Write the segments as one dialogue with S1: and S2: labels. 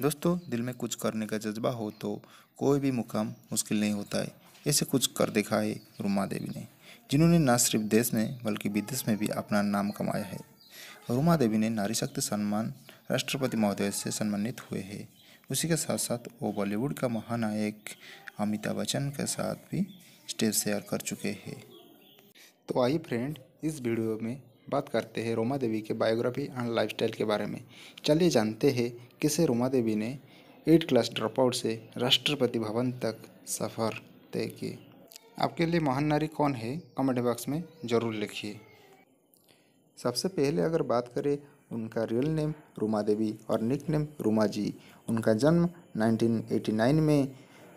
S1: दोस्तों, दिल में कुछ करने का जज्बा हो तो कोई भी मुकाम मुश्किल नहीं होता है। ऐसे कुछ कर देखा है रुमा देवी ने, जिन्होंने न सिर्फ़ देश में, बल्कि विदेश में भी अपना नाम कमाया है। रुमा देवी ने नारी शक्ति सम्मान, राष्ट्रपति महोदय से सम्मानित हुए हैं। उसी के साथ साथ वो बॉलीवुड का महानायक अमिताभ बच्चन के साथ भी स्टेज शेयर कर चुके हैं। तो आइए फ्रेंड, इस वीडियो में बात करते हैं रोमा देवी के बायोग्राफी एंड लाइफस्टाइल के बारे में। चलिए जानते हैं किसे रोमा देवी ने एट क्लास ड्रॉप आउट से राष्ट्रपति भवन तक सफ़र तय किए। आपके लिए महान नारी कौन है? कमेंट बॉक्स में ज़रूर लिखिए। सबसे पहले अगर बात करें उनका रियल नेम रूमा देवी और निक नेम रूमा जी, उनका जन्म 1989 में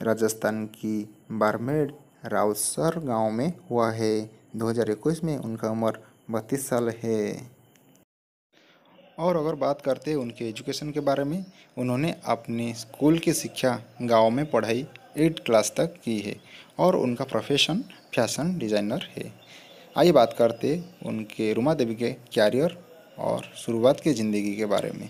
S1: राजस्थान की बारमेड रावसर गाँव में हुआ है। 2021 में उनका उम्र बत्तीस साल है। और अगर बात करते हैं उनके एजुकेशन के बारे में, उन्होंने अपने स्कूल की शिक्षा गाँव में पढ़ाई एट क्लास तक की है और उनका प्रोफेशन फ़ैशन डिज़ाइनर है। आइए बात करते उनके रुमा देवी के कैरियर और शुरुआत की ज़िंदगी के बारे में।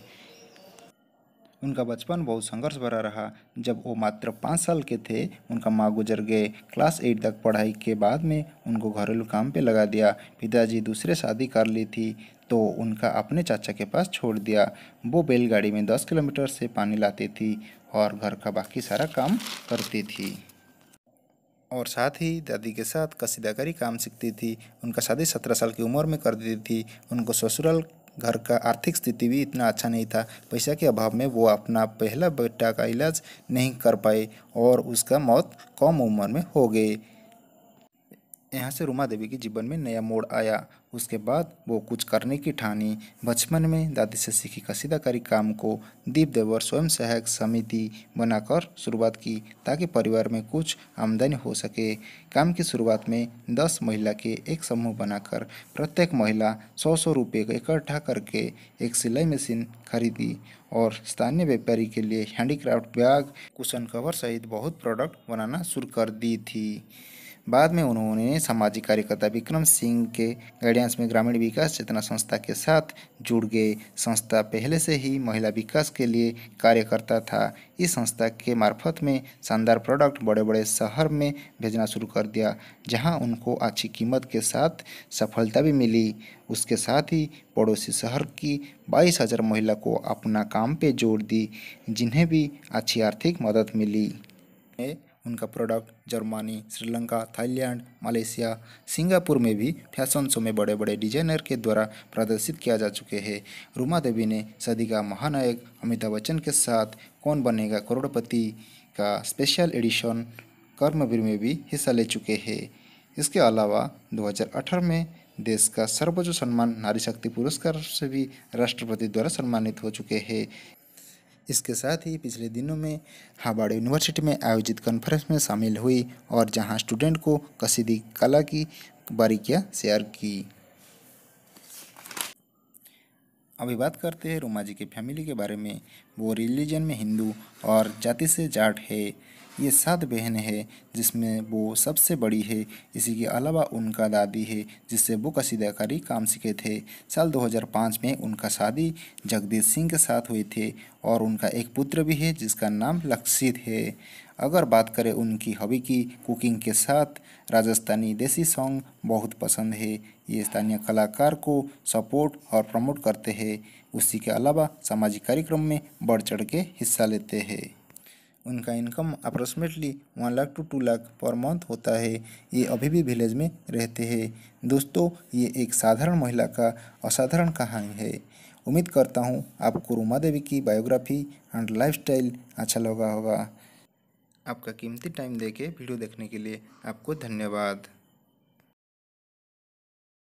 S1: उनका बचपन बहुत संघर्ष भरा रहा। जब वो मात्र पाँच साल के थे, उनका माँ गुजर गए। क्लास एट तक पढ़ाई के बाद में उनको घरेलू काम पे लगा दिया। पिताजी दूसरे शादी कर ली थी तो उनका अपने चाचा के पास छोड़ दिया। वो बैलगाड़ी में दस किलोमीटर से पानी लाती थी और घर का बाकी सारा काम करती थी। और साथ ही दादी के साथ कसीदाकारी काम सीखती थी। उनका शादी सत्रह साल की उम्र में कर दी थी। उनको ससुराल घर का आर्थिक स्थिति भी इतना अच्छा नहीं था। पैसा के अभाव में वो अपना पहला बेटा का इलाज नहीं कर पाए और उसका मौत कम उम्र में हो गई यहाँ से रुमा देवी के जीवन में नया मोड़ आया। उसके बाद वो कुछ करने की ठानी। बचपन में दादी से सीखी कसीदाकारी काम को दीप देवर स्वयं सहायक समिति बनाकर शुरुआत की ताकि परिवार में कुछ आमदनी हो सके। काम की शुरुआत में दस महिला के एक समूह बनाकर प्रत्येक महिला सौ सौ रुपये इकट्ठा करके एक सिलाई मशीन खरीदी और स्थानीय व्यापारी के लिए हैंडीक्राफ्ट बैग, कुशन कवर सहित बहुत प्रोडक्ट बनाना शुरू कर दी थी। बाद में उन्होंने सामाजिक कार्यकर्ता विक्रम सिंह के गाइडेंस में ग्रामीण विकास चेतना संस्था के साथ जुड़ गए। संस्था पहले से ही महिला विकास के लिए कार्य करता था। इस संस्था के मार्फत में शानदार प्रोडक्ट बड़े बड़े शहर में भेजना शुरू कर दिया, जहाँ उनको अच्छी कीमत के साथ सफलता भी मिली। उसके साथ ही पड़ोसी शहर की बाईस हज़ार महिला को अपना काम पे जोड़ दी, जिन्हें भी अच्छी आर्थिक मदद मिली। उनका product Germany Sri Lanka Thailand Malaysia Singapore में भी फ़ैशन शो में बड़े बड़े डिज़ाइनर के द्वारा प्रदर्शित किया जा चुके हैं। रुमा देवी ने सदी का महानायक अमिताभ बच्चन के साथ कौन बनेगा करोड़पति का स्पेशल एडिशन कर्मवीर में भी हिस्सा ले चुके हैं। इसके अलावा 2018 में देश का सर्वोच्च सम्मान, नारी शक्ति पुरस्कार से भी राष्ट्रपति द्वारा सम्मानित हो चुके हैं। इसके साथ ही पिछले दिनों में हाबाड़ यूनिवर्सिटी में आयोजित कॉन्फ्रेंस में शामिल हुई और जहाँ स्टूडेंट को कसीदी कला की बारीकियाँ शेयर की। अभी बात करते हैं रोमा जी के फैमिली के बारे में। वो रिलीजन में हिंदू और जाति से जाट है। ये सात बहन है, जिसमें वो सबसे बड़ी है। इसी के अलावा उनका दादी है, जिससे वो कसीदाकारी काम सीखे थे। साल 2005 में उनका शादी जगदीश सिंह के साथ हुई थे और उनका एक पुत्र भी है, जिसका नाम लक्षित है। अगर बात करें उनकी हॉबी की, कुकिंग के साथ राजस्थानी देसी सॉन्ग बहुत पसंद है। ये स्थानीय कलाकार को सपोर्ट और प्रमोट करते हैं। उसी के अलावा सामाजिक कार्यक्रम में बढ़ चढ़ के हिस्सा लेते हैं। उनका income approximately one lakh to two lakh per month होता है। ये अभी भी विलेज में रहते हैं। दोस्तों, ये एक साधारण महिला का असाधारण कहानी है। उम्मीद करता हूँ आपको रुमा देवी की बायोग्राफी एंड लाइफस्टाइल अच्छा लगा होगा। आपका कीमती टाइम देके वीडियो देखने के लिए आपको धन्यवाद।